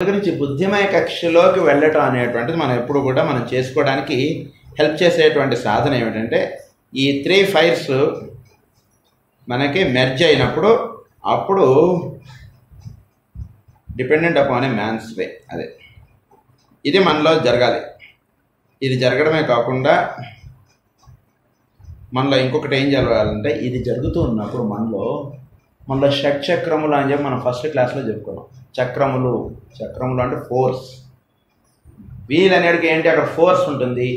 గురించి బుద్ధిమయ కక్షలోకి వెళ్ళటం అనేటువంటిది మనం ఎప్పుడు కూడా మనం చేసుకోవడానికి హెల్ప్ చేసేటువంటి సాధన ఏమిటంటే ఈ త్రీ ఫైర్స్ మనకి మెర్జ్ అయినప్పుడు అప్పుడు dependent upon a man's way. అదే. ఇది మనలో జరగాలి. ఇది జరగడమే కాకుండా మనలో ఇంకొకటి ఏం జరగాలంటే ఇది జరుగుతూ ఉన్నప్పుడు మనలో మనలో షట్ చక్రములు అని చెప్పి మనం ఫస్ట్ క్లాస్లో చెప్పుకున్నాం. చక్రములు చక్రములు అంటే ఫోర్స్ వీల్ అనేటికి ఏంటి? అక్కడ ఫోర్స్ ఉంటుంది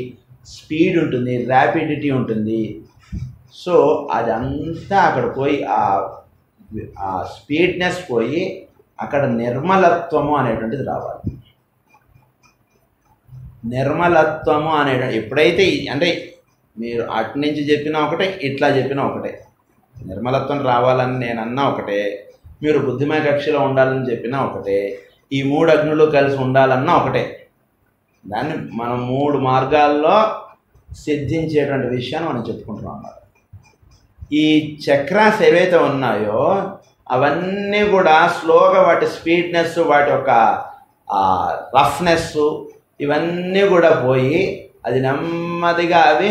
స్పీడ్ ఉంటుంది ర్యాపిడిటీ ఉంటుంది. సో అదంతా అక్కడ పోయి ఆ స్పీడ్నెస్ పోయి అక్కడ నిర్మలత్వము అనేటువంటిది రావాలి. నిర్మలత్వము అనే ఎప్పుడైతే అంటే మీరు అటు నుంచి చెప్పినా ఒకటే ఇట్లా చెప్పినా ఒకటే. నిర్మలత్వం రావాలని నేను అన్నా ఒకటే. మీరు బుద్ధిమయ కక్షలో ఉండాలని చెప్పినా ఒకటే ఈ మూడు అగ్నులు కలిసి ఉండాలన్నా ఒకటే. దాన్ని మనం మూడు మార్గాల్లో సిద్ధించేటువంటి విషయాన్ని మనం చెప్పుకుంటున్నాం అన్నారు ఈ చక్రాస్ ఏవైతే ఉన్నాయో అవన్నీ కూడా స్లోగా వాటి స్పీడ్నెస్ వాటి యొక్క రఫ్నెస్ ఇవన్నీ కూడా పోయి అది నెమ్మదిగా అవి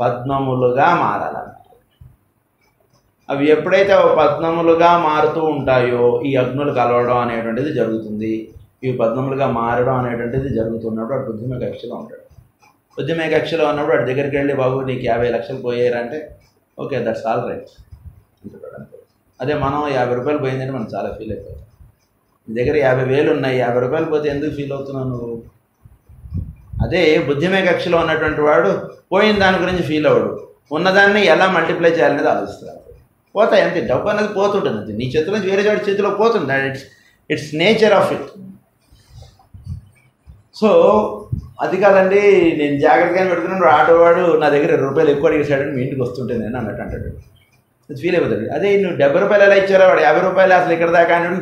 పద్మములుగా మారాలి. అవి ఎప్పుడైతే అవి పద్మములుగా మారుతూ ఉంటాయో ఈ అగ్నులు కలవడం అనేటువంటిది జరుగుతుంది. ఇవి పద్మములుగా మారడం అనేటువంటిది జరుగుతున్నప్పుడు అటు ఉద్యమ కక్షలో ఉంటాడు. ఉద్యమ కక్షలో ఉన్నప్పుడు అటు దగ్గరికి వెళ్ళి బాబు నీకు యాభై లక్షలు పోయారంటే ఓకే దట్స్ ఆల్ రైట్. అదే మనం యాభై రూపాయలు పోయిందంటే మనం చాలా ఫీల్ అయిపోతాం. నీ దగ్గర యాభై వేలు ఉన్నాయి యాభై రూపాయలు పోతే ఎందుకు ఫీల్ అవుతున్నావు నువ్వు? అదే బుద్ధిమే కక్షలో ఉన్నటువంటి వాడు పోయిన దాని గురించి ఫీల్ అవ్వడు. ఉన్నదాన్ని ఎలా మల్టిప్లై చేయాలనేది ఆలోచిస్తాడు పోతాయి అంతే. డబ్బు అనేది పోతుంటుంది అంతే. నీ చేతిలో నుంచి వేరే వాడి చేతిలో పోతుంది. It's it's nature of it so అది కాదండి నేను జాగ్రత్తగా పెడుతున్నాను. ఆటోవాడు నా దగ్గర రెండు రూపాయలు ఎక్కువ అడిగేశాడని మీ ఇంటికి వస్తుంటే నేను అన్నట్టు అంటాడు. అది ఫీల్ అయిపోతుంది అదే నువ్వు డెబ్బై రూపాయలు ఎలా ఇచ్చారో వాడు యాభై రూపాయలు అసలు ఇక్కడ దాకా అన్నాడు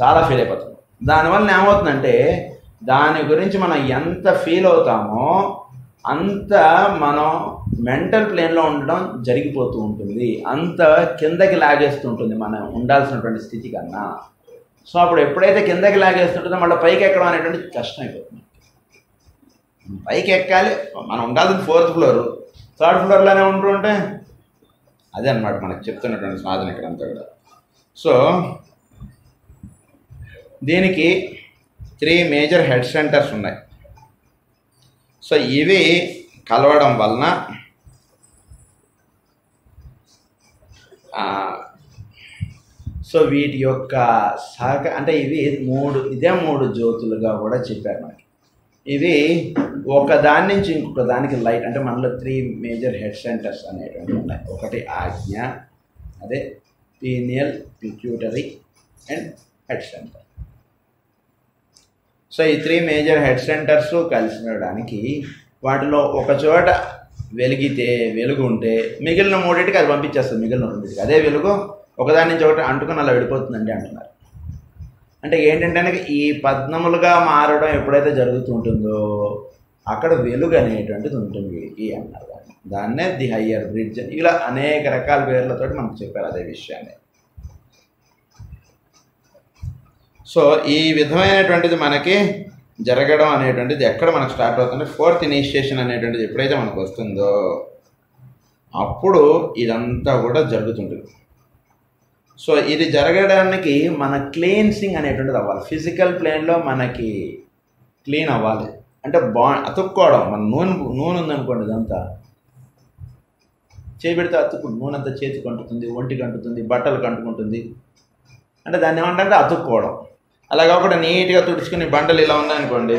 చాలా ఫీల్ అయిపోతాం దానివల్ల ఏమవుతుందంటే దాని గురించి మనం ఎంత ఫీల్ అవుతామో అంత మనం మెంటల్ ప్లేన్లో ఉండడం జరిగిపోతూ ఉంటుంది. అంత కిందకి లాగేస్తుంటుంది మనం ఉండాల్సినటువంటి స్థితి కన్నా. సో అప్పుడు ఎప్పుడైతే కిందకి లాగేస్తుంటుందో మళ్ళీ పైకి ఎక్కడం అనేటువంటి కష్టం అయిపోతుంది పైకి ఎక్కాలి మనం ఉండాల్సిన ఫోర్త్ ఫ్లోర్. థర్డ్ ఫ్లోర్లోనే ఉంటూ ఉంటే అదే అనమాట మనకు చెప్తున్నటువంటి సాధన ఇక్కడంతా కూడా. సో దీనికి త్రీ మేజర్ హెడ్ సెంటర్స్ ఉన్నాయి. సో ఇవి కలవడం వలన సో వీటి యొక్క సహక అంటే ఇవి మూడు ఇదే మూడు జ్యోతులుగా కూడా చెప్పారు మనకి. ఇవి ఒక దాని నుంచి ఇంకొక దానికి లైట్ అంటే మనలో త్రీ మేజర్ హెడ్ సెంటర్స్ అనేటువంటివి ఉన్నాయి. ఒకటి ఆజ్ఞ అదే pineal pituitary and head centre so ఈ త్రీ మేజర్ హెడ్ సెంటర్స్ కలిసి ఉండడానికి వాటిలో ఒక చోట వెలిగితే వెలుగు ఉంటే మిగిలిన మూడింటికి అది పంపించేస్తుంది మిగిలిన రెండింటికి. అదే వెలుగు ఒకదాని నుంచి ఒకటి అంటుకుని అలా విడిపోతుందండి అంటున్నారు. అంటే ఏంటంటే ఈ పద్మములుగా మారడం ఎప్పుడైతే జరుగుతూ ఉంటుందో అక్కడ వెలుగు అనేటువంటిది ఉంటుంది వీడికి అన్నారు దాన్ని దాన్నే ది హయ్యర్ బ్రిడ్జ్ ఇలా అనేక రకాల పేర్లతో మనకు చెప్పారు అదే విషయాన్ని. సో ఈ విధమైనటువంటిది మనకి జరగడం అనేటువంటిది ఎక్కడ మనకు స్టార్ట్ అవుతుంది? ఫోర్త్ ఇనిషియేషన్ అనేటువంటిది ఎప్పుడైతే మనకు వస్తుందో అప్పుడు ఇదంతా కూడా జరుగుతుంటుంది. సో ఇది జరగడానికి మన క్లీన్సింగ్ అనేటువంటిది అవ్వాలి. ఫిజికల్ ప్లేన్లో మనకి క్లీన్ అవ్వాలి. అంటే బా అతుక్కోవడం. మన నూనె నూనె ఉందనుకోండి ఇదంతా. చేపెడితే అతుక్కు నూనె అంతా చేతికి అంటుతుంది ఒంటికి అంటుతుంది బట్టలకు అంటుకుంటుంది అంటే దాన్ని ఏమంటే అతుక్కోవడం. అలా కాకుండా నీట్గా తుడుచుకుని బండలు ఇలా ఉన్నాయనుకోండి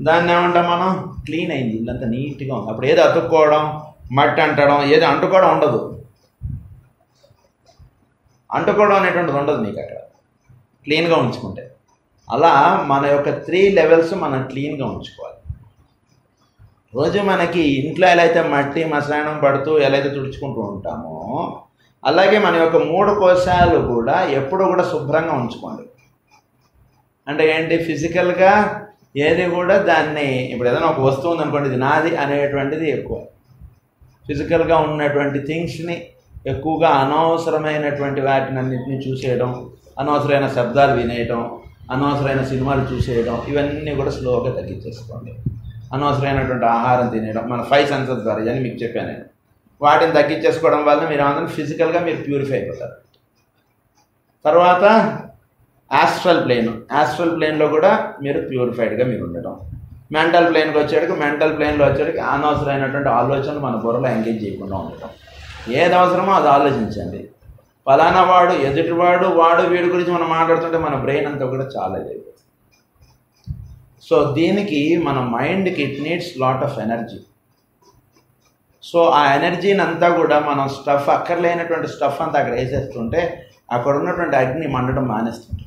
దాన్ని ఏమంటాం మనం? క్లీన్ అయింది ఇల్లంతా నీట్గా ఉంది. అప్పుడు ఏదో అతుక్కోవడం మట్టి అంటడం ఏదో అంటుకోవడం ఉండదు. అంటుకోవడం అనేటువంటిది ఉండదు మీకు అక్కడ. క్లీన్గా ఉంచుకుంటే. అలా మన యొక్క త్రీ లెవెల్స్ మనం క్లీన్గా ఉంచుకోవాలి. రోజు మనకి ఇంట్లో ఎలా అయితే మట్టి మసలాయనం పడుతూ ఎలా అయితే తుడుచుకుంటూ ఉంటామో అలాగే మన యొక్క మూడు కోశాలు కూడా ఎప్పుడూ కూడా శుభ్రంగా ఉంచుకోండి. అంటే ఏంటి? ఫిజికల్గా ఏది కూడా దాన్ని ఇప్పుడు ఏదైనా ఒక వస్తువు ఉందనుకోండి ఇది నాది అనేటువంటిది ఎక్కువ. ఫిజికల్గా ఉన్నటువంటి థింగ్స్ని ఎక్కువగా అనవసరమైనటువంటి వాటిని అన్నింటినీ చూసేయడం అనవసరమైన శబ్దాలు వినేయటం అనవసరమైన సినిమాలు చూసేయడం ఇవన్నీ కూడా స్లోగా తగ్గించేసుకోండి. అనవసరమైనటువంటి ఆహారం తినేయడం మన ఫైవ్ సెన్సెస్ ద్వారా అని మీకు చెప్పాను నేను. వాటిని తగ్గించేసుకోవడం వల్ల మీరు అందరం ఫిజికల్గా మీరు ప్యూరిఫై అయిపోతారు. తర్వాత ఆస్ట్రల్ ప్లేన్ ఆస్ట్రల్ ప్లేన్లో కూడా మీరు ప్యూరిఫైడ్గా మీరు ఉండటం. మెంటల్ ప్లేన్కి వచ్చేటికి మెంటల్ ప్లేన్లో వచ్చేటికి అనవసరమైనటువంటి ఆలోచనలు మన బుర్రలో ఎంగేజ్ చేయకుండా ఉండటం. ఏది అవసరమో అది ఆలోచించండి. ఫలానా వాడు ఎదుటివాడు వాడు వీడి గురించి మనం మాట్లాడుతుంటే మన బ్రెయిన్ అంతా కూడా చాలా లేదు సో దీనికి మన మైండ్కి it needs lot of energy so ఆ ఎనర్జీని అంతా కూడా మనం స్టఫ్ అక్కర్లేనటువంటి స్టఫ్ అంతా అక్కడ వేసేస్తుంటే అక్కడ ఉన్నటువంటి అగ్ని మండడం మానేస్తుంది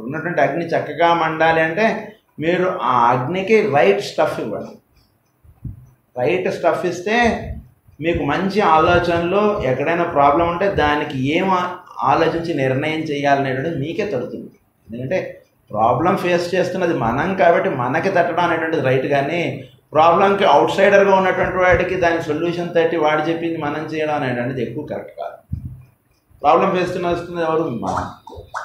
అక్కడ ఉన్నటువంటి అగ్ని చక్కగా మండాలి అంటే మీరు ఆ అగ్నికి రైట్ స్టఫ్ ఇవ్వండి రైట్ స్టఫ్ ఇస్తే మీకు మంచి ఆలోచనలు ఎక్కడైనా ప్రాబ్లం ఉంటే దానికి ఏం ఆలోచించి నిర్ణయం చేయాలనేటువంటి మీకే తడుతుంది. ఎందుకంటే ప్రాబ్లం ఫేస్ చేస్తున్నది మనం కాబట్టి మనకి తట్టడం అనేటువంటిది రైట్ కానీ ప్రాబ్లంకి అవుట్ సైడర్గా ఉన్నటువంటి వాడికి దాని సొల్యూషన్ తట్టి వాడు చెప్పింది మనం చేయడం అనేటువంటిది ఎక్కువ కరెక్ట్ కాదు. ప్రాబ్లం ఫేస్ చేస్తున్నది ఎవరు? మనం.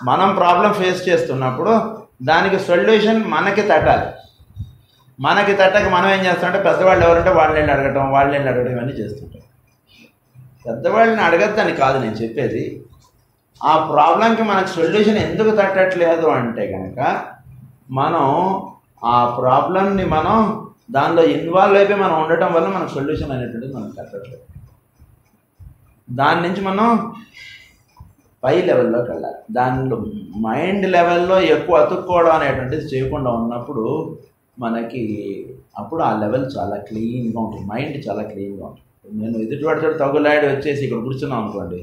మనం ప్రాబ్లం ఫేస్ చేస్తున్నప్పుడు దానికి సొల్యూషన్ మనకి తట్టాలి. మనకి తట్టక మనం ఏం చేస్తామంటే పెద్దవాళ్ళు ఎవరంటే వాళ్ళని అడగటం వాళ్ళని అడగడం ఇవన్నీ చేస్తుంటాం. పెద్దవాళ్ళని అడగద్దని కాదు నేను చెప్పేది. ఆ ప్రాబ్లంకి మనకు సొల్యూషన్ ఎందుకు తట్టట్లేదు అంటే కనుక మనం ఆ ప్రాబ్లంని మనం దానిలో ఇన్వాల్వ్ అయిపోయి మనం ఉండటం వల్ల మనకు సొల్యూషన్ అనేటువంటిది మనకు తట్టట్లేదు. దాని నుంచి మనం పై లెవెల్లోకి వెళ్ళాలి. దానిలో మైండ్ లెవెల్లో ఎక్కువ అతుక్కోవడం అనేటువంటిది చేయకుండా ఉన్నప్పుడు మనకి అప్పుడు ఆ లెవెల్ చాలా క్లీన్గా ఉంటుంది. మైండ్ చాలా క్లీన్గా ఉంటుంది. నేను ఎదుటివాడితో తగులాడి వచ్చేసి ఇక్కడ కూర్చున్నాం అనుకోండి.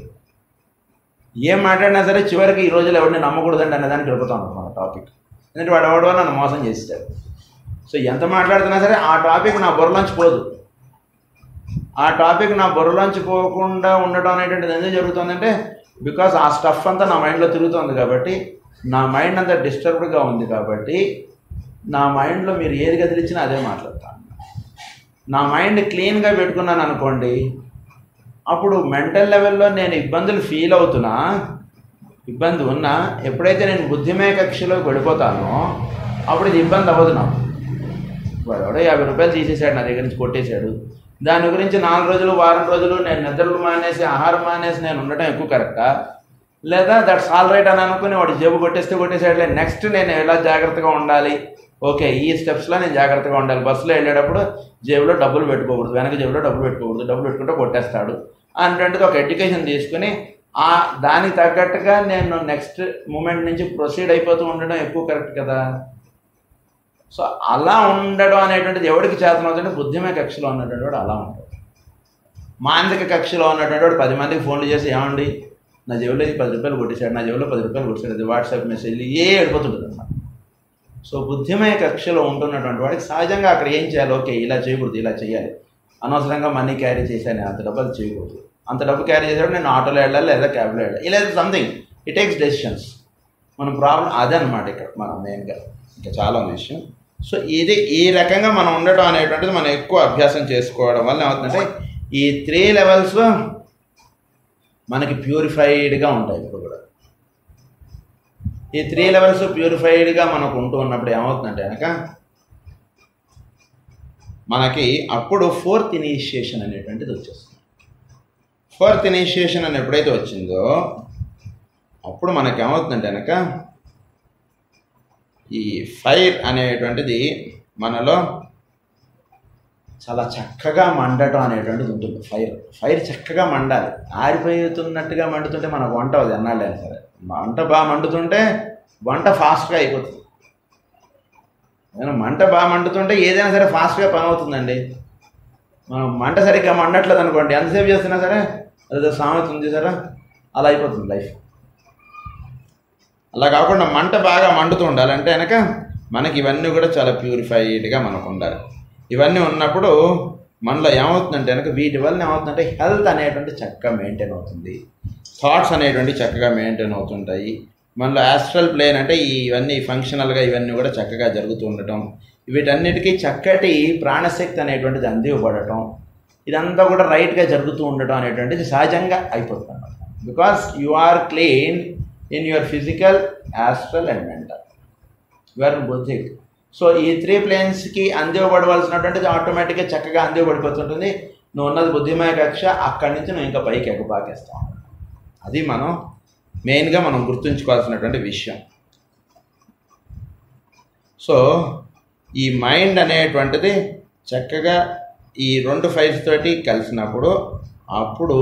ఏం మాట్లాడినా సరే చివరికి ఈ రోజులు ఎవరిని నమ్మకూడదండి అనేదానికి వెళ్ళిపోతాం అనుకో టాపిక్ ఎందుకంటే వాడు ఎవడో నన్ను మోసం చేస్తాడు సో ఎంత మాట్లాడుతున్నా సరే ఆ టాపిక్ నా బుర్రలోంచి పోదు. ఆ టాపిక్ నా బుర్రలోంచి పోకుండా ఉండటం అనేటువంటిది ఎందుకు జరుగుతుందంటే బికాస్ ఆ స్టఫ్ అంతా నా మైండ్లో తిరుగుతుంది కాబట్టి నా మైండ్ అంతా డిస్టర్బ్డ్గా ఉంది కాబట్టి నా మైండ్లో మీరు ఏది కదిలిచ్చినా అదే మాట్లాడతాను. నా మైండ్ క్లీన్గా పెట్టుకున్నాను అనుకోండి అప్పుడు మెంటల్ లెవెల్లో నేను ఇబ్బందులు ఫీల్ అవుతున్నా ఇబ్బంది ఉన్నా ఎప్పుడైతే నేను బుద్ధిమయ కక్షలోకి గడిపోతానో అప్పుడు ఇది ఇబ్బంది అవ్వదు నాకు. వాడు ఎవడో యాభై రూపాయలు తీసేశాడు నా దగ్గర నుంచి కొట్టేశాడు. దాని గురించి నాలుగు రోజులు వారం రోజులు నేను నిద్రలు మానేసి ఆహారం మానేసి నేను ఉండటం ఎక్కువ కరెక్టా? లేదా దట్స్ ఆల్ రైట్ అని అనుకుని వాడు జేబు కొట్టేస్తే కొట్టేసాడులే నెక్స్ట్ నేను ఎలా జాగ్రత్తగా ఉండాలి? ఓకే ఈ స్టెప్స్లో నేను జాగ్రత్తగా ఉండాలి. బస్సులో వెళ్ళేటప్పుడు జేబులో డబ్బులు పెట్టుకోకూడదు వెనక జేబులో డబ్బులు పెట్టుకోకూడదు డబ్బులు పెట్టుకుంటే కొట్టేస్తాడు అన్నట్టుగా ఒక ఎడ్యుకేషన్ తీసుకుని ఆ దానికి తగ్గట్టుగా నేను నెక్స్ట్ మూమెంట్ నుంచి ప్రొసీడ్ అయిపోతూ ఉండడం ఎక్కువ కరెక్ట్ కదా? సో అలా ఉండడం అనేటువంటిది ఎవరికి చేతనవుతుంటే బుద్ధిమే కక్షలో ఉన్నటువంటి వాడు అలా ఉంటాడు. మానసిక కక్షలో ఉన్నటువంటి వాడు పది మందికి ఫోన్లు చేసి ఏమండి నా జేబులో ఇది పది రూపాయలు కొట్టేశాడు నా జేబులో పది రూపాయలు కొట్టేశాడు అది వాట్సాప్ మెసేజ్ ఏ ఎడిపోతుంటుంది అన్నమాట. సో బుద్ధిమయ కక్షలో ఉంటున్నటువంటి వాడికి సహజంగా అక్కడ ఏం చేయాలి? ఓకే ఇలా చేయకూడదు ఇలా చేయాలి. అనవసరంగా మనీ క్యారీ చేశాను అంత డబ్బు అది చేయకూడదు. అంత డబ్బు క్యారీ చేసేటప్పుడు నేను ఆటోలో వెళ్ళాలి లేదా క్యాబ్లో వెళ్ళాలి? ఇలా సంథింగ్ ఇట్ టేక్స్ డెసిషన్స్ మన ప్రాబ్లం అదే అనమాట ఇక్కడ మనం మెయిన్గా ఇంకా చాలా విషయం. సో ఇది ఈ రకంగా మనం ఉండటం అనేటువంటిది మనం ఎక్కువ అభ్యాసం చేసుకోవడం వల్ల ఏమవుతుందంటే ఈ త్రీ లెవెల్స్ మనకి ప్యూరిఫైడ్గా ఉంటాయి ఇప్పుడు కూడా. ఈ త్రీ లెవెల్స్ ప్యూరిఫైడ్గా మనకు ఉంటూ ఉన్నప్పుడు ఏమవుతుందంటే కనుక మనకి అప్పుడు ఫోర్త్ ఇనిషియేషన్ అనేటువంటిది వచ్చేస్తుంది. ఫోర్త్ ఇనిషియేషన్ అని ఎప్పుడైతే వచ్చిందో అప్పుడు మనకి ఏమవుతుందంటే కనుక ఈ ఫైర్ అనేటువంటిది మనలో చాలా చక్కగా మండటం అనేటువంటిది ఉంటుంది. ఫైర్ ఫైర్ చక్కగా మండాలి. ఆరిపోతున్నట్టుగా మండుతుంటే మనకు వంట అవుతుంది అన్నాళ్ళైనా సరే. వంట బాగా మండుతుంటే వంట ఫాస్ట్గా అయిపోతుంది. నేను మంట బాగా మండుతుంటే ఏదైనా సరే ఫాస్ట్గా పని అవుతుందండి మనం మంట సరిగ్గా మండట్లేదు అనుకోండి ఎంతసేపు చేస్తున్నా సరే అదే సామెత ఉంది సరే అలా అయిపోతుంది లైఫ్. అలా కాకుండా మంట బాగా మండుతూ ఉండాలంటే కనుక మనకి ఇవన్నీ కూడా చాలా ప్యూరిఫైడ్గా మనకు ఉండాలి. ఇవన్నీ ఉన్నప్పుడు మనలో ఏమవుతుందంటే కనుక వీటి వల్ల ఏమవుతుందంటే హెల్త్ అనేటువంటి చక్కగా మెయింటైన్ అవుతుంది. థాట్స్ అనేటువంటి చక్కగా మెయింటైన్ అవుతుంటాయి. మనలో యాస్ట్రల్ ప్లేన్ అంటే ఇవన్నీ ఫంక్షనల్గా ఇవన్నీ కూడా చక్కగా జరుగుతూ ఉండటం. వీటన్నిటికీ చక్కటి ప్రాణశక్తి అనేటువంటిది అందివ్వబడటం. ఇదంతా కూడా రైట్గా జరుగుతూ ఉండటం అనేటువంటిది సహజంగా అయిపోతుంది because you are clean in your physical astral and mental your buddhic so ఈ త్రీ ప్లేన్స్కి అందివ్వబడవలసినటువంటిది ఆటోమేటిక్గా చక్కగా అందివ్వబడిపోతుంటుంది. నువ్వు ఉన్నది బుద్ధిమయ కక్ష అక్కడి నుంచి నువ్వు ఇంకా పైకి ఎగపాకేస్తావు. అది మనం మెయిన్గా మనం గుర్తుంచుకోవాల్సినటువంటి విషయం. సో ఈ మైండ్ అనేటువంటిది చక్కగా ఈ రెండు ఫైల్స్ తోటి కలిసినప్పుడు అప్పుడు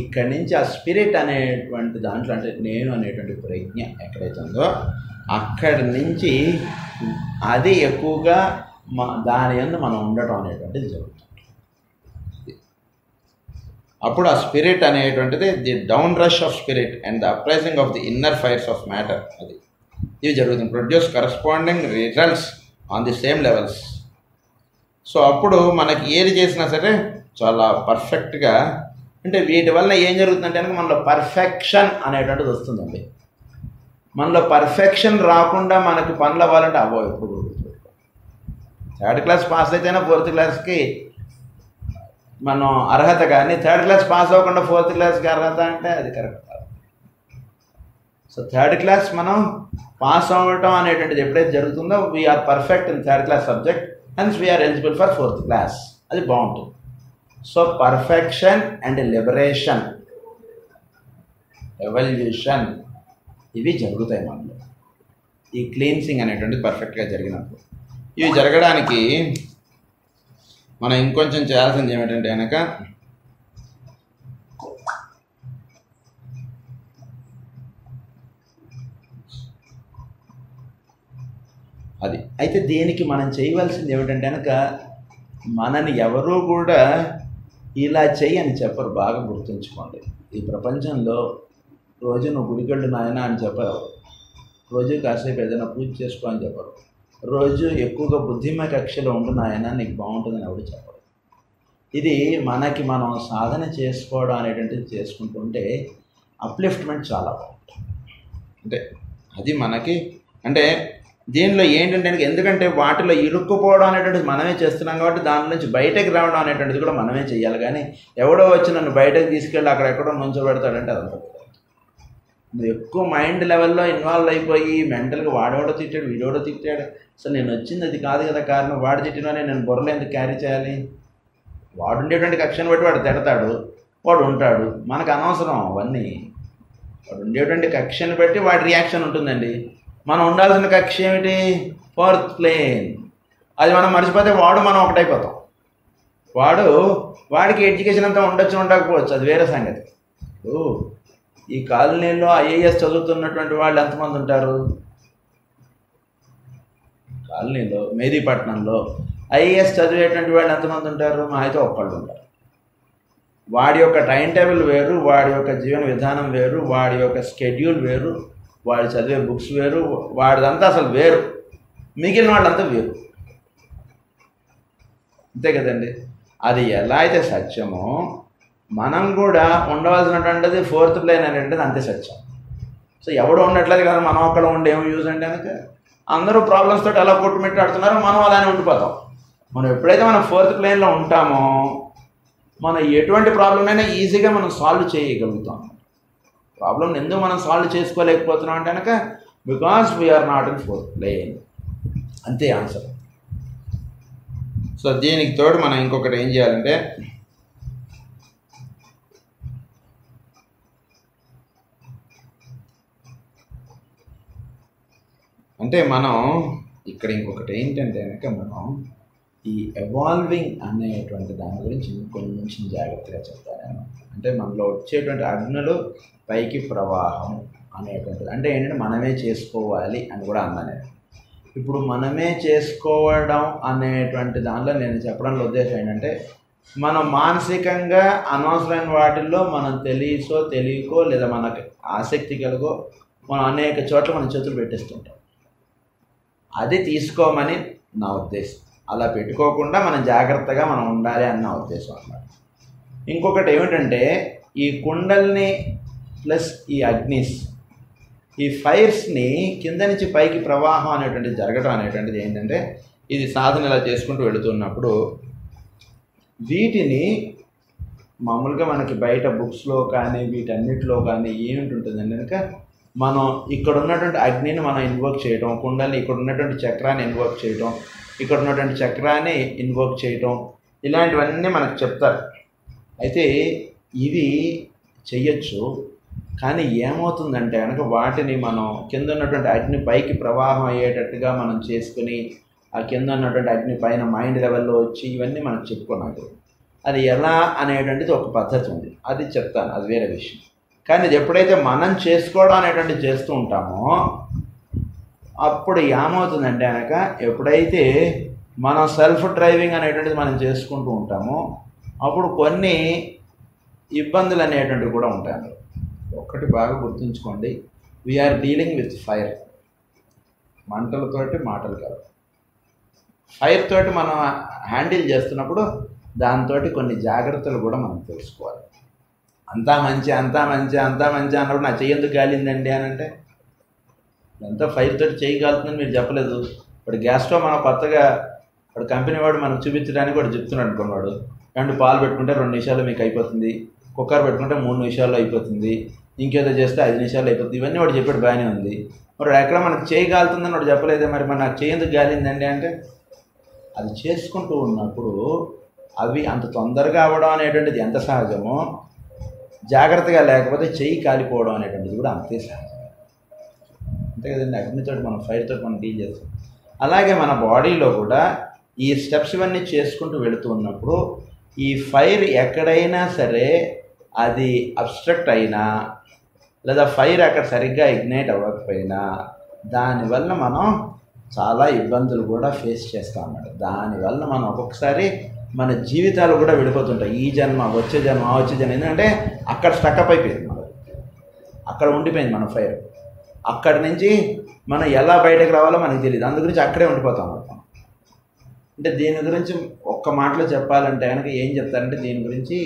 ఇక్కడి నుంచి ఆ స్పిరిట్ అనేటువంటి దాంట్లో అంటే నేను అనేటువంటి ప్రజ్ఞ ఎక్కడైతే ఉందో అక్కడి నుంచి అది ఎక్కువగా మా దాని యందు మనం ఉండటం అనేటువంటిది జరుగుతుంది. అప్పుడు ఆ స్పిరిట్ అనేటువంటిది the down rush of spirit and the uprising of the inner fires of matter అది. ఇవి జరుగుతుంది. Produce corresponding results on the same levels. So అప్పుడు మనకి ఏది చేసినా సరే చాలా పర్ఫెక్ట్గా అంటే వీటి వల్ల ఏం జరుగుతుందంటే కనుక మనలో పర్ఫెక్షన్ అనేటువంటిది వస్తుందండి. మనలో పర్ఫెక్షన్ రాకుండా మనకి పనులు అవ్వాలంటే అవ్వ ఎప్పుడు థర్డ్ క్లాస్ పాస్ అయితేనే ఫోర్త్ క్లాస్కి మనం అర్హత కానీ థర్డ్ క్లాస్ పాస్ అవ్వకుండా ఫోర్త్ క్లాస్కి అర్హత అంటే అది కరెక్ట్ సో థర్డ్ క్లాస్ మనం పాస్ అవ్వటం అనేటువంటిది ఎప్పుడైతే జరుగుతుందో we are perfect in third class subject hence we are eligible for fourth class అది బాగుంటుంది. So perfection and liberation evolution ఇవి జరుగుతాయి మనలో. ఈ క్లీన్సింగ్ అనేటువంటిది పర్ఫెక్ట్గా జరిగినప్పుడు. ఇవి జరగడానికి మనం ఇంకొంచెం చేయాల్సింది ఏమిటంటే కనుక అది. అయితే దీనికి మనం చేయవలసింది ఏమిటంటే కనుక మనని ఎవరూ కూడా ఇలా చెయ్యి అని చెప్పరు బాగా గుర్తుంచుకోండి. ఈ ప్రపంచంలో రోజు నువ్వు గుడికెళ్ళు నాయన అని చెప్పరు రోజు కాసేపు ఏదైనా పూజ చేసుకో అని చెప్పరు. రోజు ఎక్కువగా బుద్ధిమ కక్షలో ఉండు నాయన నీకు బాగుంటుందని ఎవరు చెప్పరు ఇది మనకి మనం సాధన చేసుకోవడం అనేటువంటిది చేసుకుంటుంటే అప్లిఫ్ట్మెంట్ చాలా బాగుంటుంది. అంటే అది మనకి అంటే దీనిలో ఏంటంటే ఎందుకంటే వాటిలో ఇరుక్కుపోవడం అనేటువంటిది మనమే చేస్తున్నాం కాబట్టి దాని నుంచి బయటకు రావడం అనేటువంటిది కూడా మనమే చేయాలి. కానీ ఎవడో వచ్చి నన్ను బయటకు తీసుకెళ్ళి అక్కడ ఎక్కడో నుంచోబెడతాడంటే అదంతా ఎక్కువ మైండ్ లెవెల్లో ఇన్వాల్వ్ అయిపోయి మెంటల్గా వాడేవాడో తిట్టాడు వీడోడో తిట్టాడు. అసలు నేను వచ్చింది అది కాదు కదా కారణం. వాడు తిట్టినోనే నేను బుర్రలు ఎందుకు క్యారీ చేయాలి? వాడు ఉండేటువంటి కక్షను బట్టి వాడు తిడతాడు వాడు ఉంటాడు. మనకు అనవసరం అవన్నీ. వాడు ఉండేటువంటి కక్షను బట్టి వాడి రియాక్షన్ ఉంటుందండి. మనం ఉండాల్సిన కక్ష ఏమిటి? ఫోర్త్ ప్లేన్ అది మనం మర్చిపోతే వాడు మనం ఒకటైపోతాం. వాడు వాడికి ఎడ్యుకేషన్ అంతా ఉండొచ్చు ఉండకపోవచ్చు. అది వేరే సంగతి. ఇప్పుడు ఈ కాలనీలో ఐఏఎస్ చదువుతున్నటువంటి వాళ్ళు ఎంతమంది ఉంటారు? కాలనీలో మేదీపట్నంలో ఐఏఎస్ చదివేటువంటి వాళ్ళు ఎంతమంది ఉంటారు? మా అయితే ఒక్కళ్ళు ఉంటారు. వాడి యొక్క టైం టేబుల్ వేరు వాడి యొక్క జీవన విధానం వేరు వాడి యొక్క స్కెడ్యూల్ వేరు వాడు చదివే బుక్స్ వేరు వాడిదంతా అసలు వేరు. మిగిలిన వాళ్ళంతా వేరు. అంతే కదండి. అది ఎలా అయితే సత్యమో మనం కూడా ఉండవలసినటువంటిది ఫోర్త్ ప్లేన్ అనేటువంటిది అంతే సత్యం. సో ఎవడు ఉండట్లేదు కదా మనం అక్కడ ఉండి ఏమి యూజ్ అంటే కనుక అందరూ ప్రాబ్లమ్స్ తోటి ఎలా కొట్టుమిట్టాడుతున్నారో మనం అలానే ఉండిపోతాం. మనం ఎప్పుడైతే మనం ఫోర్త్ ప్లేన్లో ఉంటామో మనం ఎటువంటి ప్రాబ్లం అయినా ఈజీగా మనం సాల్వ్ చేయగలుగుతాం. ప్రాబ్లం ఎందుకు మనం సాల్వ్ చేసుకోలేకపోతున్నాం అంటే కనుక because we are not in four plane అంతే ఆన్సర్ సో దీనికి తోడు మనం ఇంకొకటి ఏం చేయాలంటే అంటే మనం ఇక్కడ ఇంకొకటి ఏంటంటే కనుక మనం ఈ ఎవాల్వింగ్ అనేటువంటి దాని గురించి ఇంకొంచెం జాగ్రత్తగా చెప్తాను. అంటే మనలో వచ్చేటువంటి అగ్నులు పైకి ప్రవాహం అనేటువంటిది. అంటే ఏంటంటే మనమే చేసుకోవాలి అని కూడా అన్నాను. ఇప్పుడు మనమే చేసుకోవడం అనేటువంటి దానిలో నేను చెప్పడంలో ఉద్దేశం ఏంటంటే మనం మానసికంగా అనవసరమైన వాటిల్లో మనం తెలియసో తెలియకో లేదా మనకు ఆసక్తి కలుగో మనం అనేక చోట్ల మన చేతులు పెట్టేస్తుంటాం. అది తీసుకోమని నా ఉద్దేశం. అలా పెట్టుకోకుండా మనం జాగ్రత్తగా మనం ఉండాలి అని నా ఉద్దేశం అన్నమాట. ఇంకొకటి ఏమిటంటే ఈ కుండల్ని ప్లస్ ఈ అగ్నిస్. ఈ ఫైర్స్ని కింద నుంచి పైకి ప్రవాహం అనేటువంటిది జరగడం అనేటువంటిది ఏంటంటే ఇది సాధన ఇలా చేసుకుంటూ వెళుతున్నప్పుడు వీటిని మామూలుగా మనకి బయట బుక్స్లో కానీ వీటన్నిటిలో కానీ ఏమిటి ఉంటుంది కనుక మనం ఇక్కడ ఉన్నటువంటి అగ్నిని మనం ఇన్వోక్ చేయటం కుండల్ని ఇక్కడ ఉన్నటువంటి చక్రాన్ని ఇన్వోక్ చేయటం ఇక్కడ ఉన్నటువంటి చక్రాన్ని ఇన్వోక్ చేయటం ఇలాంటివన్నీ మనకు చెప్తారు. అయితే ఇవి చెయ్యొచ్చు. కానీ ఏమవుతుందంటే కనుక వాటిని మనం కింద ఉన్నటువంటి అగ్ని పైకి ప్రవాహం అయ్యేటట్టుగా మనం చేసుకుని ఆ కింద ఉన్నటువంటి అగ్ని పైన మైండ్ లెవెల్లో వచ్చి ఇవన్నీ మనం చెప్పుకున్నాడు అది ఎలా అనేటువంటిది ఒక పద్ధతి ఉంది. అది చెప్తాను. అది వేరే విషయం. కానీ ఇది ఎప్పుడైతే మనం చేసుకోవడం అనేటువంటిది చేస్తూ ఉంటామో అప్పుడు ఏమవుతుందంటే కనుక ఎప్పుడైతే మనం సెల్ఫ్ డ్రైవింగ్ అనేటువంటిది మనం చేసుకుంటూ ఉంటామో అప్పుడు కొన్ని ఇబ్బందులు అనేటువంటివి కూడా ఉంటాయి ఒక్కటి బాగా గుర్తుంచుకోండి. We are dealing with fire మంటలతోటి మాటలు కాదు. ఫైర్ తోటి మనం హ్యాండిల్ చేస్తున్నప్పుడు దాంతో కొన్ని జాగ్రత్తలు కూడా మనం తెలుసుకోవాలి. అంతా మంచి అంతా మంచి అంతా మంచి అన్నప్పుడు నా చెయ్యందుకు గాలిందండి అని అంటే ఎంత ఫైర్ తోటి చేయగలుగుతుందని మీరు చెప్పలేదు. ఇప్పుడు గ్యాస్ స్టవ్ మనం కొత్తగా ఇప్పుడు కంపెనీ వాడు మనకు చూపించడానికి కూడా చెప్తున్నాడు అనుకున్నాడు రెండు పాలు పెట్టుకుంటే రెండు నిమిషాలు మీకు అయిపోతుంది. కుక్కర్ పెట్టుకుంటే మూడు నిమిషాల్లో అయిపోతుంది. ఇంకేదో చేస్తే ఐదు నిమిషాలు అయిపోతుంది. ఇవన్నీ వాడు చెప్పాడు బాగానే ఉంది. మరి ఎక్కడ మనకు చేయగలుగుతుందని వాడు చెప్పలేదే మరి. మన నాకు చేయందుకు గాలిందండి అంటే అది చేసుకుంటూ ఉన్నప్పుడు అవి అంత తొందరగా అవ్వడం అనేటువంటిది ఎంత సహజమో జాగ్రత్తగా లేకపోతే చెయ్యి కాలిపోవడం అనేటువంటిది కూడా అంతే సహజం. అంతే కదండి. అగ్నితో మనం ఫైర్తో మనం డీల్ చేస్తాం. అలాగే మన బాడీలో కూడా ఈ స్టెప్స్ ఇవన్నీ చేసుకుంటూ వెళుతూ ఉన్నప్పుడు ఈ ఫైర్ ఎక్కడైనా సరే అది అబ్స్ట్రక్ట్ అయినా లేదా ఫైర్ అక్కడ సరిగ్గా ఇగ్నైట్ అవ్వకపోయినా దానివల్ల మనం చాలా ఇబ్బందులు కూడా ఫేస్ చేస్తాం దానివల్ల మనం ఒక్కొక్కసారి మన జీవితాలు కూడా విడిపోతుంటాయి. ఈ జన్మ వచ్చే జన్మ ఆ వచ్చే జన్మ. ఎందుకంటే అక్కడ స్టక్అప్ అయిపోయింది మనకు అక్కడ ఉండిపోయింది మన ఫైర్ అక్కడి నుంచి మనం ఎలా బయటకు రావాలో మనకు తెలియదు అందు గురించి అక్కడే ఉండిపోతాం అన్నమాట అంటే దీని గురించి ఒక్క మాటలో చెప్పాలంటే కనుక ఏం చెప్తారంటే దీని గురించి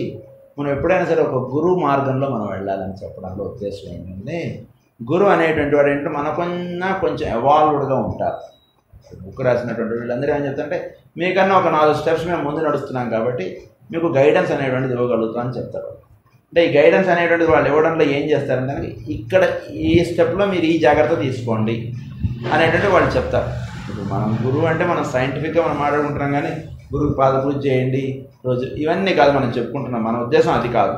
మనం ఎప్పుడైనా సరే ఒక గురువు మార్గంలో మనం వెళ్ళాలని చెప్పడంలో ఉద్దేశం ఏంటంటే గురువు అనేటువంటి వాడు ఏంటంటే మనకన్నా కొంచెం ఎవాల్వ్డ్గా ఉంటారు. బుక్ రాసినటువంటి వీళ్ళందరూ ఏం చెప్తారంటే మీకన్నా ఒక నాలుగు స్టెప్స్ మేము ముందు నడుస్తున్నాం కాబట్టి మీకు గైడెన్స్ అనేటువంటిది ఇవ్వగలుగుతాం అని చెప్తారు అంటే ఈ గైడెన్స్ అనేటువంటిది వాళ్ళు ఇవ్వడంలో ఏం చేస్తారంటే ఇక్కడ ఈ స్టెప్లో మీరు ఈ జాగ్రత్త తీసుకోండి అనేటువంటి వాళ్ళు చెప్తారు. ఇప్పుడు మనం గురువు అంటే మనం సైంటిఫిక్గా మనం మాట్లాడుకుంటున్నాం కానీ గురువు పాద పూజ చేయండి రోజు ఇవన్నీ కాదు మనం చెప్పుకుంటున్నాం. మన ఉద్దేశం అది కాదు.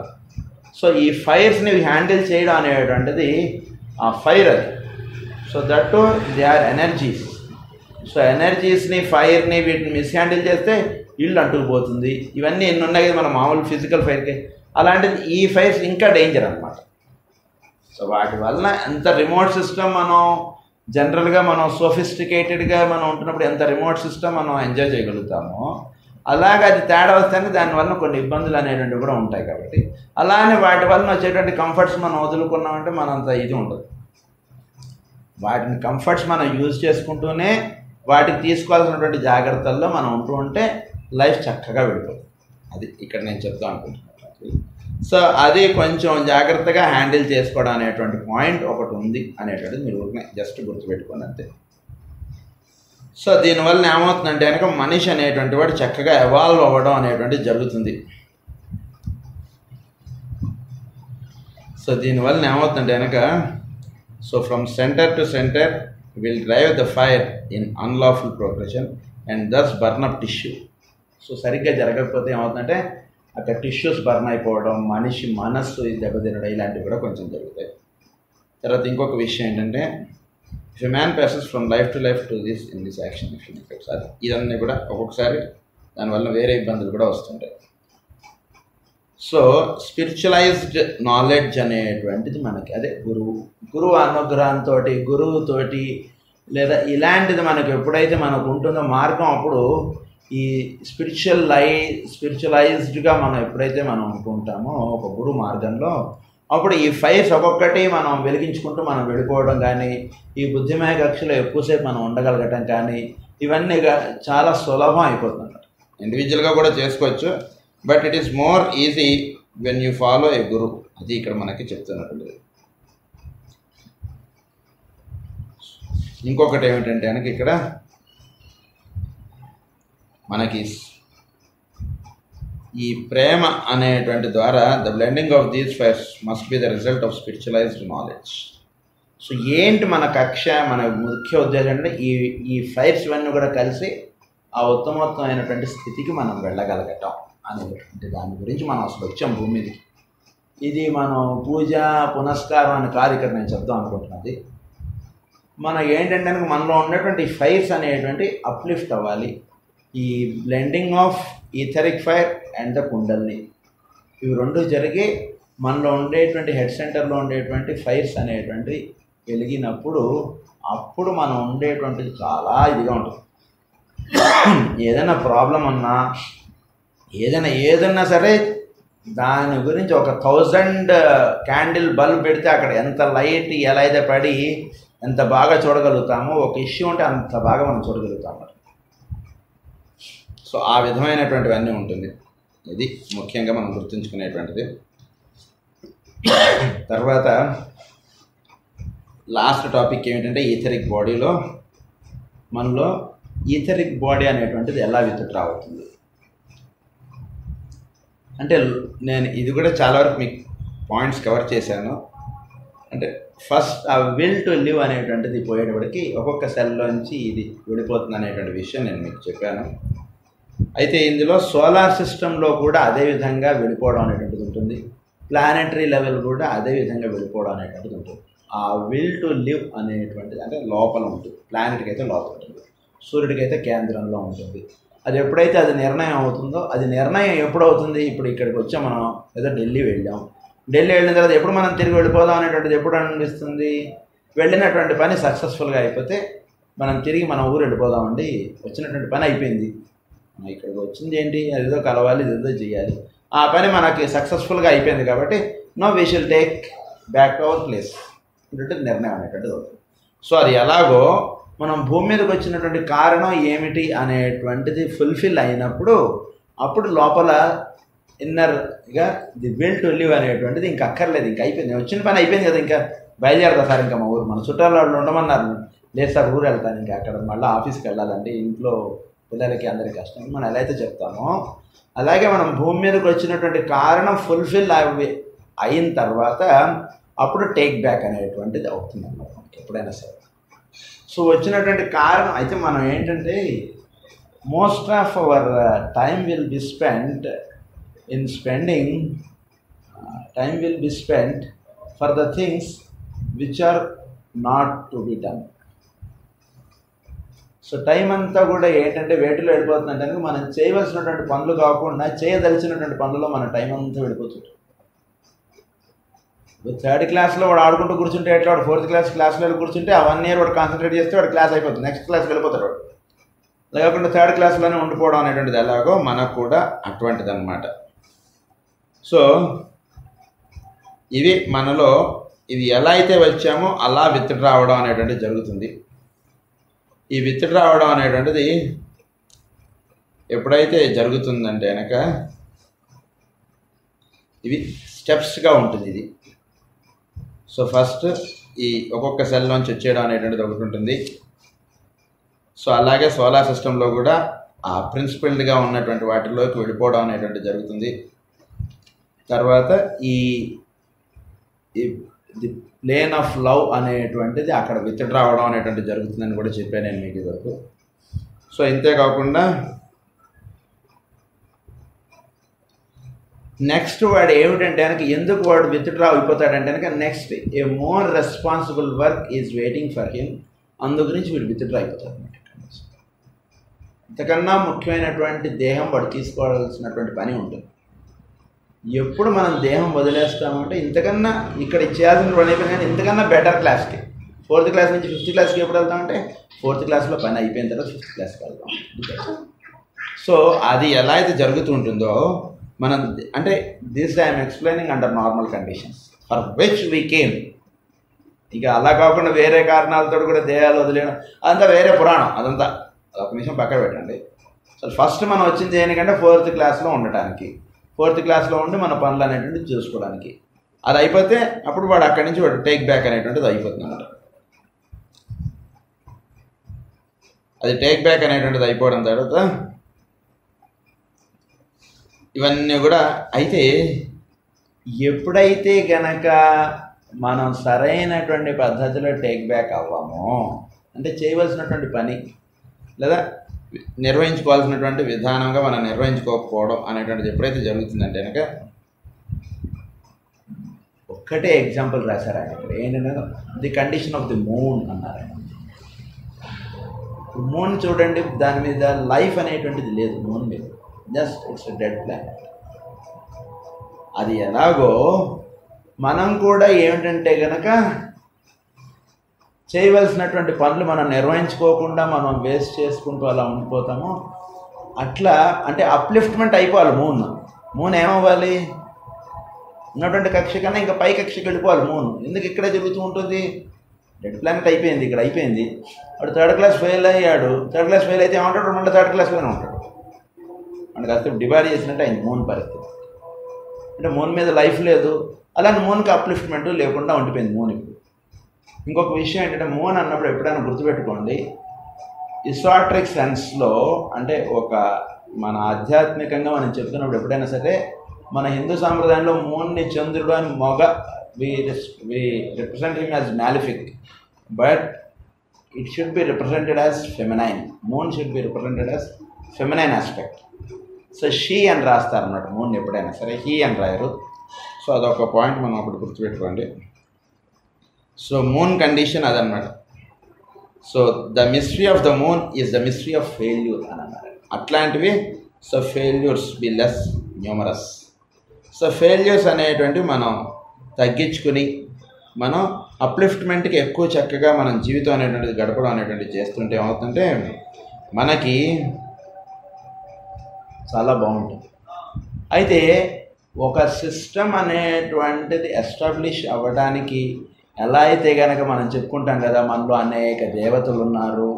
సో ఈ ఫైర్స్ని హ్యాండిల్ చేయడం అనేటువంటిది ఆ ఫైర్ అది. So that they are energies so ఎనర్జీస్ని ఫైర్ని వీటిని మిస్హ్యాండిల్ చేస్తే ఇల్లు అంటుకుపోతుంది. ఇవన్నీ ఎన్ని ఉన్నాయి కదా మన మామూలు ఫిజికల్ ఫైర్కి అలాంటిది ఈ ఫైర్స్ ఇంకా డేంజర్ అనమాట సో వాటి వలన ఎంత రిమోట్ సిస్టమ్ మనం జనరల్గా మనం సోఫిస్టికేటెడ్గా మనం ఉంటున్నప్పుడు ఎంత రిమోట్ సిస్టమ్ మనం ఎంజాయ్ చేయగలుగుతామో అలాగే అది తేడా వస్తేనే దానివల్ల కొన్ని ఇబ్బందులు అనేటువంటివి కూడా ఉంటాయి కాబట్టి. అలానే వాటి వలన వచ్చేటువంటి కంఫర్ట్స్ మనం వదులుకున్నామంటే మనంత ఇది ఉండదు. వాటిని కంఫర్ట్స్ మనం యూజ్ చేసుకుంటూనే వాటికి తీసుకోవాల్సినటువంటి జాగ్రత్తల్లో మనం ఉంటూ ఉంటే లైఫ్ చక్కగా వెళ్ళిపోతుంది. అది ఇక్కడ నేను చెప్తాను అనుకుంటున్నాను. సో అది కొంచెం జాగ్రత్తగా హ్యాండిల్ చేసుకోవడం అనేటువంటి పాయింట్ ఒకటి ఉంది అనేటువంటిది మీరు ఊరికే జస్ట్ గుర్తుపెట్టుకోండి అంతే. సో దీనివల్ల ఏమవుతుందంటే కనుక మనిషి అనేటువంటి వాడు చక్కగా ఎవాల్వ్ అవ్వడం అనేటువంటిది జరుగుతుంది. సో దీనివల్ల ఏమవుతుందంటే కనుక so from centre to centre will drive the fire in unlawful progression and thus burn up tissue so సరిగ్గా జరగకపోతే ఏమవుతుందంటే అక్కడ టిష్యూస్ బర్న్ అయిపోవడం మనిషి మనస్సు దెబ్బతినడం ఇలాంటివి కూడా కొంచెం జరుగుతాయి. తర్వాత ఇంకొక విషయం ఏంటంటే if man passes from life to life to this in this action ఒకసారి ఇదన్నీ కూడా ఒక్కొక్కసారి దానివల్ల వేరే ఇబ్బందులు కూడా వస్తుంటాయి. సో స్పిరిచువలైజ్డ్ నాలెడ్జ్ అనేటువంటిది మనకి అదే గురువు. గురువు అనుగ్రహంతో గురువుతోటి లేదా ఇలాంటిది మనకు ఎప్పుడైతే మనకు ఉంటుందో మార్గం అప్పుడు ఈ స్పిరిచువల్ లై స్పిరిచువలైజ్డ్గా మనం ఎప్పుడైతే మనం ఉంటుంటామో ఒక గురు మార్గంలో అప్పుడు ఈ ఫైర్స్ ఒక్కొక్కటి మనం వెలిగించుకుంటూ మనం వెళ్ళిపోవడం కానీ ఈ బుద్ధిమయ కక్షలో ఎక్కువసేపు మనం ఉండగలగటం కానీ ఇవన్నీ చాలా సులభం అయిపోతుంది. ఇండివిజువల్గా కూడా చేసుకోవచ్చు. But it is more easy when you follow a guru అది ఇక్కడ మనకి చెప్తున్నట్టు ఇంకొకటి ఏమిటంటే కనుక ఇక్కడ మనకి ఈ ప్రేమ అనేటువంటి ద్వారా the blending of these fires must be the result of spiritualised knowledge. So ఏంటి మన కక్ష మన ముఖ్య ఉద్దేశం అంటే ఈ ఈ ఫైర్స్ ఇవన్నీ కూడా కలిసి ఆ ఉత్తమోత్తమైనటువంటి స్థితికి మనం వెళ్ళగలగటం అనేటువంటి దాని గురించి మనం అసలు వచ్చాం భూమి మీదకి. ఇది మనం పూజ పునస్కారం అని కాదు ఇక్కడ నేను చెప్దాం అనుకుంటున్నది. మన ఏంటంటే మనలో ఉన్నటువంటి ఫైర్స్ అనేటువంటి అప్లిఫ్ట్ అవ్వాలి. ఈ blending of etheric fire and the kundalini ఇవి రెండు జరిగి మనలో ఉండేటువంటి హెడ్ సెంటర్లో ఉండేటువంటి ఫైర్స్ అనేటువంటి వెలిగినప్పుడు అప్పుడు మనం ఉండేటువంటిది చాలా ఇదిగా ఉంటుంది. ఏదైనా ప్రాబ్లం అన్నా ఏదైనా ఏదన్నా సరే దాని గురించి ఒక థౌజండ్ క్యాండిల్ బల్బ్ పెడితే అక్కడ ఎంత లైట్ ఎలా అయితే పడి ఎంత బాగా చూడగలుగుతామో ఒక ఇష్యూ ఉంటే అంత బాగా మనం చూడగలుగుతాము సో ఆ విధమైనటువంటివన్నీ ఉంటుంది. ఇది ముఖ్యంగా మనం గుర్తుంచుకునేటువంటిది. తర్వాత లాస్ట్ టాపిక్ ఏమిటంటే ఈథరిక్ బాడీలో మనలో ఈథరిక్ బాడీ అనేటువంటిది ఎలా విత్డ్రా అవుతుంది అంటే నేను ఇది కూడా చాలా వరకు మీకు పాయింట్స్ కవర్ చేశాను. అంటే ఫస్ట్ ఆ విల్ టు లివ్ అనేటువంటిది పోయేటప్పటికి ఒక్కొక్క సెల్లోంచి ఇది విడిపోతుంది అనేటువంటి విషయం నేను మీకు చెప్పాను. అయితే ఇందులో సోలార్ సిస్టంలో కూడా అదే విధంగా విడిపోవడం అనేటువంటిది ఉంటుంది. ప్లానెటరీ లెవెల్ కూడా అదే విధంగా అనేటువంటిది ఉంటుంది. ఆ విల్ టు లివ్ అనేటువంటిది అంటే లోపల ఉంటుంది. ప్లానెట్కి అయితే లోపల ఉంటుంది. సూర్యుడికి అయితే కేంద్రంలో ఉంటుంది. అది ఎప్పుడైతే అది నిర్ణయం అవుతుందో అది నిర్ణయం ఎప్పుడవుతుంది ఇప్పుడు ఇక్కడికి వచ్చాం మనం ఏదో ఢిల్లీ వెళ్ళాం. ఢిల్లీ వెళ్ళిన తర్వాత ఎప్పుడు మనం తిరిగి వెళ్ళిపోదాం అనేటువంటిది ఎప్పుడు అనిపిస్తుంది? వెళ్ళినటువంటి పని సక్సెస్ఫుల్గా అయిపోతే మనం తిరిగి మన ఊరు వెళ్ళిపోదామండి. వచ్చినటువంటి పని అయిపోయింది. ఇక్కడికి వచ్చింది ఏంటి? అదేదో కలవాలి ఏదో చేయాలి. ఆ పని మనకి సక్సెస్ఫుల్గా అయిపోయింది కాబట్టి no we shall take back to our place అనేటువంటి నిర్ణయం అనేటువంటిది అవుతుంది సో అది ఎలాగో మనం భూమి మీదకి వచ్చినటువంటి కారణం ఏమిటి అనేటువంటిది ఫుల్ఫిల్ అయినప్పుడు అప్పుడు లోపల ఇన్నర్గా ది విల్ టు లివ్ అనేటువంటిది ఇంకా అక్కర్లేదు ఇంకా అయిపోయింది. వచ్చిన పని అయిపోయింది కదా ఇంకా. బయలుదేరదా సార్ ఇంకా మా ఊరు? మన చుట్టాల వాళ్ళు ఉండమన్నారు. లేదు సార్ ఊరు వెళ్తాను ఇంకా అక్కడ. మళ్ళీ ఆఫీస్కి వెళ్ళాలంటే ఇంట్లో పిల్లలకి అందరికీ కష్టం. మనం ఎలా అయితే చెప్తామో అలాగే మనం భూమి మీదకి వచ్చినటువంటి కారణం ఫుల్ఫిల్ అవి అయిన తర్వాత అప్పుడు టేక్ బ్యాక్ అనేటువంటిది అవుతుంది అన్నమాట ఎప్పుడైనా సరే. సో వచ్చినటువంటి కారణం అయితే మనం ఏంటంటే most of our time will be spend in spending time will be spend for the things which are not to be done so time అంతా కూడా ఏంటంటే వేటిలో వెళ్ళిపోతుందంటే కనుక మనం చేయవలసినటువంటి పనులు కాకుండా చేయదలిచినటువంటి పనుల్లో మన టైం అంతా వెళ్ళిపోతుంది. థర్డ్ క్లాస్లో వాడు ఆడుకుంటూ కూర్చుంటే ఎట్లా? వాడు ఫోర్త్ క్లాస్ క్లాస్లో వెళ్ళి కూర్చుంటే ఆ వన్ ఇయర్ వాడు కాన్సన్ట్రేట్ చేస్తే వాడు క్లాస్ అయిపోతుంది. నెక్స్ట్ క్లాస్కి వెళ్ళిపోతాడు వాడు. లేకుండా థర్డ్ క్లాస్లోనే ఉండిపోవడం అనేటువంటిది ఎలాగో మనకు కూడా అటువంటిది అనమాట సో ఇవి మనలో ఇది ఎలా అయితే వచ్చామో అలా విత్డ్రావడం అనేటువంటిది జరుగుతుంది. ఈ విత్డ్రా రావడం అనేటువంటిది ఎప్పుడైతే జరుగుతుందంటే కనుక ఇవి స్టెప్స్గా ఉంటుంది ఇది. సో ఫస్ట్ ఈ ఒక్కొక్క సెల్ నుంచి వచ్చేయడం అనేటువంటిది ఒకటి ఉంటుంది. సో అలాగే సోలార్ సిస్టంలో కూడా ఆ ప్రిన్సిపల్డ్గా ఉన్నటువంటి వాటిలోకి వెళ్ళిపోవడం అనేటువంటిది జరుగుతుంది. తర్వాత ఈ ది ప్లేన్ ఆఫ్ లవ్ అనేటువంటిది అక్కడ విత్డ్రా అవడం అనేటువంటిది జరుగుతుందని కూడా చెప్పాను నేను మీకు ఇదివరకు. సో ఇంతే కాకుండా నెక్స్ట్ వాడు ఏమిటంటే కనుక ఎందుకు వాడు విత్డ్రా అయిపోతాడంటే కనుక next a more responsible work is waiting for him అందు గురించి వీడు విత్డ్రా అయిపోతాడు అనమాట ఇంతకన్నా ముఖ్యమైనటువంటి దేహం వాడు తీసుకోవాల్సినటువంటి పని ఉంటుంది. ఎప్పుడు మనం దేహం వదిలేస్తామంటే ఇంతకన్నా ఇక్కడ చేయాల్సిన పని అయిపోయింది కానీ ఇంతకన్నా బెటర్ క్లాస్కి ఫోర్త్ క్లాస్ నుంచి ఫిఫ్త్ క్లాస్కి ఎప్పుడు వెళ్తామంటే ఫోర్త్ క్లాస్లో పని అయిపోయిన తర్వాత ఫిఫ్త్ క్లాస్కి వెళ్తాం. సో అది ఎలా అయితే జరుగుతూ ఉంటుందో మనం అంటే this I'm explaining under normal conditions for which we came ఇక అలా కాకుండా వేరే కారణాలతో కూడా దేహాలు వదిలేయడం అదంతా వేరే పురాణం. అదంతా అదొక నిమిషం పక్కన పెట్టండి. సో ఫస్ట్ మనం వచ్చింది దేనికంటే ఫోర్త్ క్లాస్లో ఉండటానికి. ఫోర్త్ క్లాస్లో ఉండి మన పనులు అనేటువంటిది చూసుకోవడానికి. అది అయిపోతే అప్పుడు వాడు అక్కడి నుంచి వాడు టేక్ బ్యాక్ అనేటువంటిది అయిపోతుందన్నమాట. అది టేక్ బ్యాక్ అనేటువంటిది అయిపోవడం తర్వాత ఇవన్నీ కూడా అయితే ఎప్పుడైతే గనక మనం సరైనటువంటి పద్ధతిలో టేక్ బ్యాక్ అవ్వము అంటే చేయవలసినటువంటి పని లేదా నిర్వహించుకోవాల్సినటువంటి విధానంగా మనం నిర్వహించుకోకపోవడం అనేటువంటిది ఎప్పుడైతే జరుగుతుందంటే కనుక ఒక్కటే ఎగ్జాంపుల్ రాశారు ఆయన ఇక్కడ. ఏంటంటే the condition of the moon అన్నారు ఆయన. మూన్ చూడండి దాని మీద లైఫ్ అనేటువంటిది లేదు మూన్ మీద. జస్ట్ ఇట్స్ డెడ్ ప్లానెట్ అది ఎలాగో మనం కూడా ఏమిటంటే కనుక చేయవలసినటువంటి పనులు మనం నిర్వహించుకోకుండా మనం వేస్ట్ చేసుకుంటూ అలా ఉండిపోతాము అట్లా అంటే అప్లిఫ్ట్మెంట్ అయిపోవాలి మూన్ మూన్ ఏమవ్వాలి? ఉన్నటువంటి కక్ష కన్నా ఇంకా పై కక్షకి వెళ్ళిపోవాలి మూన్ ఎందుకు ఇక్కడే జరుగుతూ ఉంటుంది? డెడ్ ప్లానెట్ అయిపోయింది ఇక్కడ అయిపోయింది. వాడు థర్డ్ క్లాస్ ఫెయిల్ అయ్యాడు. థర్డ్ క్లాస్ ఫెయిల్ అయితే ఏమంటాడు? మళ్ళీ థర్డ్ క్లాస్లోనే ఉంటాడు. మనకు అసలు డివైడ్ చేసినట్టు అయింది మూన్ పరిస్థితి. అంటే మూన్ మీద లైఫ్ లేదు. అలానే మూన్కి అప్లిఫ్ట్మెంట్ లేకుండా ఉండిపోయింది మూన్ ఇప్పుడు. ఇంకొక విషయం ఏంటంటే మూన్ అన్నప్పుడు ఎప్పుడైనా గుర్తుపెట్టుకోండి ఇసాట్రిక్ సెన్స్లో అంటే ఒక మన ఆధ్యాత్మికంగా మనం చెప్తున్నప్పుడు ఎప్పుడైనా సరే మన హిందూ సాంప్రదాయంలో మూన్ని చంద్రుడు అని మొగ we we represent him as malefic but it should be represented as feminine moon should be represented as feminine aspect so she అని రాస్తారు అన్నమాట మూన్ ఎప్పుడైనా సరే హీ అని రాయరు. సో అదొక పాయింట్ మనం ఒకటి గుర్తుపెట్టుకోండి. సో మూన్ కండిషన్ అదనమాట so the mystery of the moon is the mystery of failure అని అన్నారు అట్లాంటివి so failures be less numerous so failures అనేటువంటివి మనం తగ్గించుకుని మనం అప్లిఫ్ట్మెంట్కి ఎక్కువ చక్కగా మనం జీవితం అనేటువంటిది గడపడం అనేటువంటిది చేస్తుంటే ఏమవుతుంటే మనకి చాలా బాగుంటుంది. అయితే ఒక సిస్టమ్ అనేటువంటిది ఎస్టాబ్లిష్ అవ్వడానికి ఎలా అయితే కనుక మనం చెప్పుకుంటాం కదా మనలో అనేక దేవతలు ఉన్నారు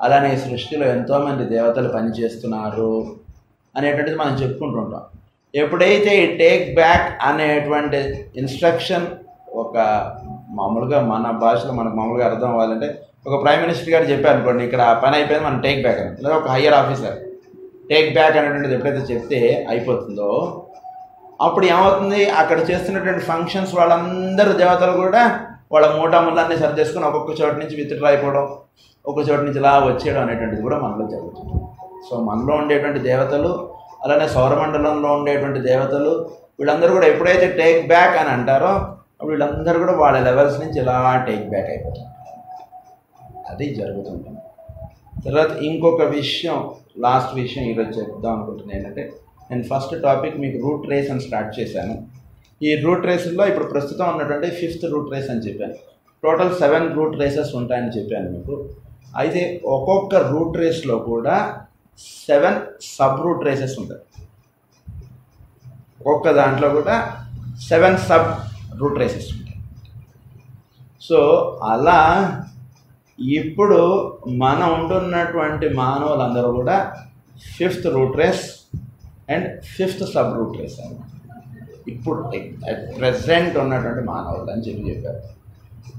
అలానే సృష్టిలో ఎంతోమంది దేవతలు పనిచేస్తున్నారు అనేటువంటిది మనం చెప్పుకుంటుంటాం. ఎప్పుడైతే ఈ టేక్ బ్యాక్ అనేటువంటి ఇన్స్ట్రక్షన్ ఒక మామూలుగా మన భాషలో మనకు మామూలుగా అర్థం అవ్వాలంటే ఒక ప్రైమ్ మినిస్టర్ గారు చెప్పారు అనుకోండి ఇక్కడ ఆ పని అయిపోయింది మనం టేక్ బ్యాక్ అని. లేదా ఒక హయ్యర్ ఆఫీసర్ టేక్ బ్యాక్ అనేటువంటిది ఎప్పుడైతే చెప్తే అయిపోతుందో అప్పుడు ఏమవుతుంది? అక్కడ చేస్తున్నటువంటి ఫంక్షన్స్ వాళ్ళందరూ దేవతలు కూడా వాళ్ళ మూటాములన్నీ సరి చేసుకుని ఒక్కొక్క చోటు నుంచి విత్డ్రా అయిపోవడం ఒక్కొక్క చోటు నుంచి ఇలా వచ్చేయడం అనేటువంటిది కూడా మనలో జరుగుతుంది. సో మనలో ఉండేటువంటి దేవతలు అలానే సౌరమండలంలో ఉండేటువంటి దేవతలు వీళ్ళందరూ కూడా ఎప్పుడైతే టేక్ బ్యాక్ అని అంటారో వీళ్ళందరూ కూడా వాళ్ళ లెవెల్స్ నుంచి ఇలా టేక్ బ్యాక్ అయిపోతారు. అది జరుగుతుంటుంది తర్వాత ఇంకొక విషయం లాస్ట్ విషయం ఈరోజు చెప్దాం అనుకుంటున్నాను ఏంటంటే నేను ఫస్ట్ టాపిక్ మీకు రూట్ రేస్ అని స్టార్ట్ చేశాను. ఈ రూట్ రేసుల్లో ఇప్పుడు ప్రస్తుతం ఉన్నటువంటి ఫిఫ్త్ రూట్ రేస్ అని చెప్పాను. టోటల్ సెవెన్ రూట్ రేసెస్ ఉంటాయని చెప్పాను మీకు. అయితే ఒక్కొక్క రూట్ రేస్లో కూడా సెవెన్ సబ్ రూట్ రేసెస్ ఉంటాయి. ఒక్కొక్క దాంట్లో కూడా సెవెన్ సబ్ రూట్ రేసెస్ ఉంటాయి. సో అలా ఇప్పుడు మనం ఉంటున్నటువంటి మానవులందరూ కూడా fifth root race and fifth sub root race అన్నమాట. ఇప్పుడు ప్రజెంట్ ఉన్నటువంటి మానవులు అని చెప్పి చెప్పారు.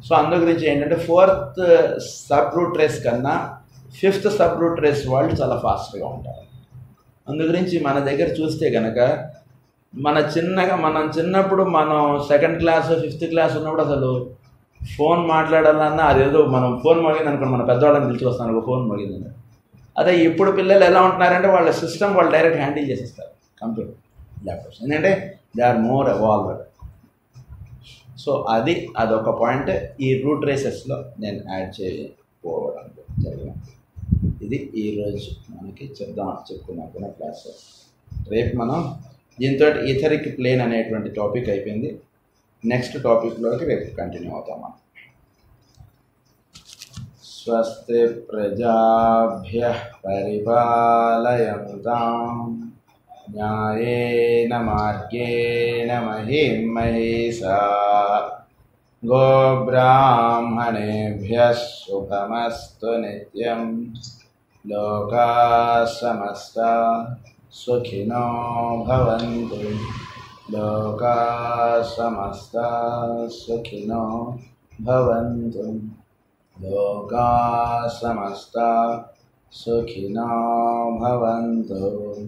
సో అందు గురించి ఏంటంటే ఫోర్త్ సబ్ రూట్ రేస్ కన్నా ఫిఫ్త్ సబ్ రూట్ రేస్ వాళ్ళు చాలా ఫాస్ట్గా ఉంటారు. అందు గురించి మన దగ్గర చూస్తే కనుక మన చిన్నగా మనం చిన్నప్పుడు మనం సెకండ్ క్లాస్ ఫిఫ్త్ క్లాస్ ఉన్నప్పుడు అసలు ఫోన్ మాట్లాడాలన్నా అదేదో మనం ఫోన్ మోగింది అనుకోండి మన పెద్దవాళ్ళని పిలిచి వస్తాను ఒక ఫోన్ మోగిందని. అదే ఇప్పుడు పిల్లలు ఎలా ఉంటున్నారంటే వాళ్ళ సిస్టమ్ వాళ్ళు డైరెక్ట్ హ్యాండిల్ చేసేస్తారు కంప్యూటర్ ల్యాప్టాప్స్ ఎందుకంటే they are more evolved so అది అదొక పాయింట్ ఈ రూట్ రేసెస్లో నేను యాడ్ చేయకపోవడం జరిగింది. ఇది ఈరోజు మనకి చెప్దాం చెప్పుకున్నాం క్లాస్ రేపు మనం దీంతో ఈథరిక్ ప్లేన్ అనేటువంటి టాపిక్ అయిపోయింది. నెక్స్ట్ టాపిక్లోకి రేపు కంటిన్యూ అవుతాం మనం. స్వస్తి ప్రజాభ్య పరిపాలయంతాం. न्यायेन मार्गेण महीं सा गोब्राह्मणेभ्यः सुखमस्तु नित्यं। लोकाः समस्ता सुखिनो भवन्तु। लोकाः समस्ता सुखिनो भवन्तु। लोकाः समस्ता सुखिनो भवन्तु।